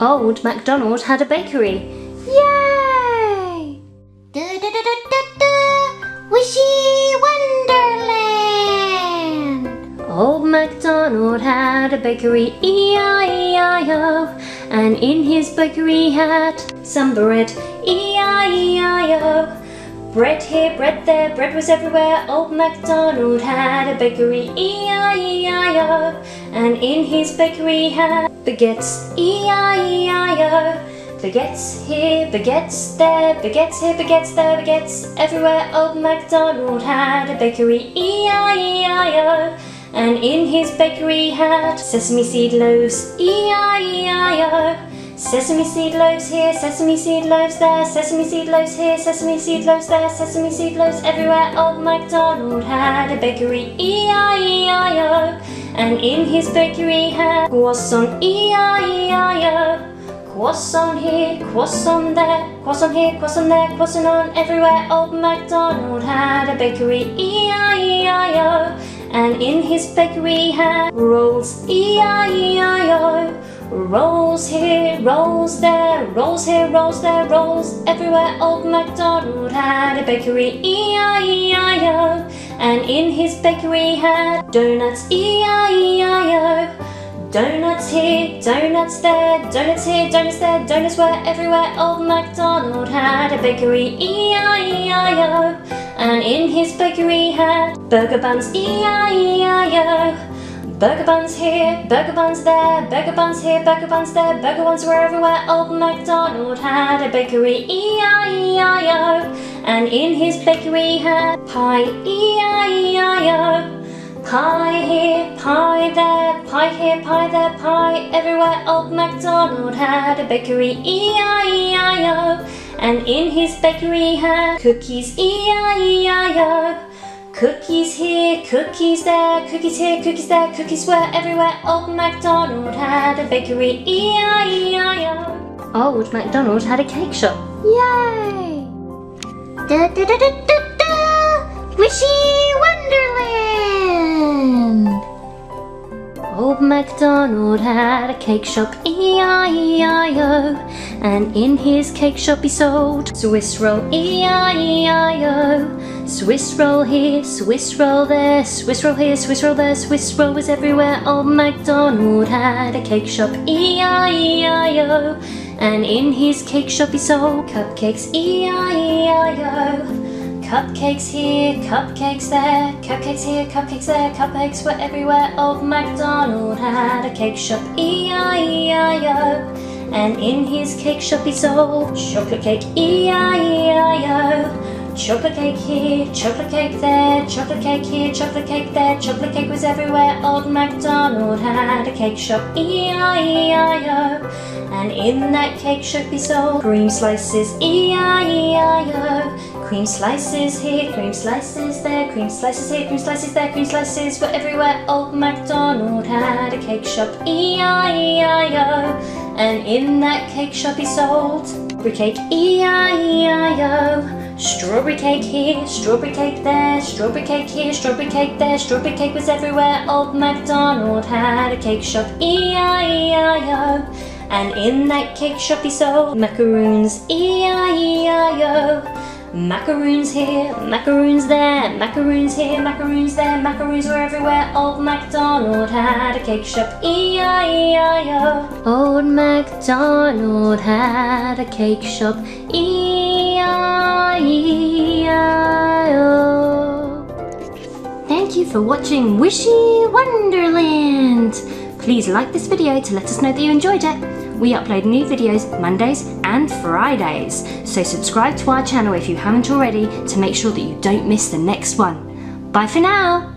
Old MacDonald had a bakery. Yay! Da da da. Wishy Wonderland. Old MacDonald had a bakery, E-I-E-I-O, and in his bakery had some bread, E-I-E-I-O. Bread here, bread there, bread was everywhere. Old MacDonald had a bakery, E-I-E-I-O, and in his bakery had baguettes, E-I-E-I-O. Baguettes here, baguettes there, baguettes here, baguettes there, baguettes everywhere. Old MacDonald had a bakery, E-I-E-I-O. And in his bakery had sesame seed loaves, E-I-E-I-O. Sesame seed loaves here, sesame seed loaves there, sesame seed loaves here, sesame seed loaves there, sesame seed loaves everywhere. Old MacDonald had a bakery, E-I-E-I-O. And in his bakery had croissant, E-I-E-I-O. Croissant here, croissant there, croissant here, croissant there, croissant on everywhere. Old MacDonald had a bakery, E-I-E-I-O. And in his bakery had rolls, E-I-E-I-O. Rolls here, rolls there, rolls here, rolls there, rolls everywhere. Old MacDonald had a bakery, E-I-E-I-O. And in his bakery had donuts, E-I-E-I-O. Donuts here, donuts there, donuts here, donuts there, donuts were everywhere. Old MacDonald had a bakery, E-I-E-I-O. And in his bakery had burger buns, E-I-E-I-O. Burger buns here, burger buns there, burger buns here, burger buns there, burger buns were everywhere. Old MacDonald had a bakery, E-I-E-I-O. And in his bakery had pie, E-I-E-I-O. Pie here, pie there, pie here, pie there, pie everywhere. Old MacDonald had a bakery, E-I-E-I-O. And in his bakery had cookies, E-I-E-I-O. Cookies here, cookies there, cookies here, cookies there, cookies were everywhere. Old MacDonald had a bakery, E-I-E-I-O. Old MacDonald had a cake shop. Yay! Da da da da da da. Wishy Wonderland. Old MacDonald had a cake shop, E-I-E-I-O. And in his cake shop he sold Swiss roll, E-I-E-I-O. Swiss roll here, Swiss roll there, Swiss roll here, Swiss roll there, Swiss roll was everywhere. Old MacDonald had a cake shop, E-I-E-I-O. And in his cake shop he sold cupcakes, E-I-E-I-O. Cupcakes here, cupcakes there, cupcakes here, cupcakes there, cupcakes were everywhere. Old MacDonald had a cake shop, E-I-E-I-O. And in his cake shop he sold chocolate cake, E-I-E-I-O. Chocolate cake here, chocolate cake there, chocolate cake here, chocolate cake there, chocolate cake was everywhere. Old MacDonald had a cake shop, E-I-E-I-O. And in that cake shop he sold cream slices, E-I-E-I-O. Cream slices here, cream slices there, cream slices here, cream slices there, cream slices were everywhere. Old MacDonald had a cake shop, E-I-E-I-O. And in that cake shop he sold strawberry cake, E-I-E-I-O. Strawberry cake here, strawberry cake there, strawberry cake here, strawberry cake there, strawberry cake was everywhere. Old MacDonald had a cake shop, E-I-E-I-O. And in that cake shop he sold macaroons, E-I-E-I-O. Macaroons here, macaroons there, macaroons here, macaroons there, macaroons were everywhere. Old MacDonald had a cake shop, E-I-E-I-O. Old MacDonald had a cake shop, E-I-E-I-O. Thank you for watching Wishy Wonderland. Please like this video to let us know that you enjoyed it. We upload new videos Mondays and Fridays, so subscribe to our channel if you haven't already to make sure that you don't miss the next one. Bye for now!